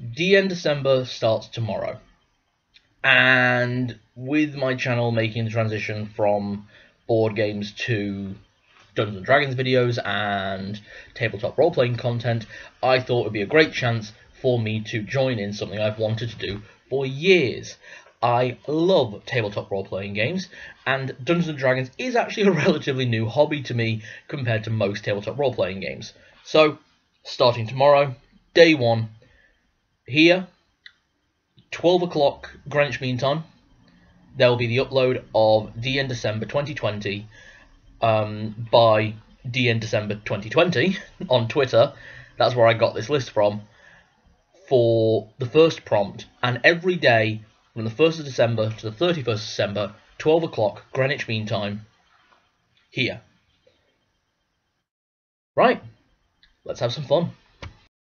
DnDecember starts tomorrow. And with my channel making the transition from board games to Dungeons and Dragons videos and tabletop role playing content, I thought it would be a great chance for me to join in something I've wanted to do for years. I love tabletop role playing games, and Dungeons and Dragons is actually a relatively new hobby to me compared to most tabletop role playing games. So, starting tomorrow, day one, here, 12 o'clock Greenwich Mean Time, there will be the upload of DnDecember 2020 um, by DnDecember 2020 on Twitter. That's where I got this list from for the first prompt, and every day from the 1st of December to the 31st of December, 12 o'clock Greenwich Mean Time, here. Right, let's have some fun.